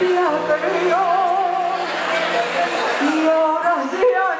Dios mío, gracias,